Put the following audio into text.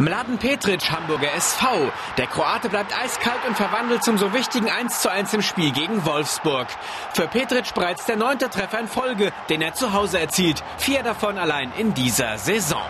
Mladen Petric, Hamburger SV. Der Kroate bleibt eiskalt und verwandelt zum so wichtigen 1:1 im Spiel gegen Wolfsburg. Für Petric bereits der neunte Treffer in Folge, den er zu Hause erzielt. Vier davon allein in dieser Saison.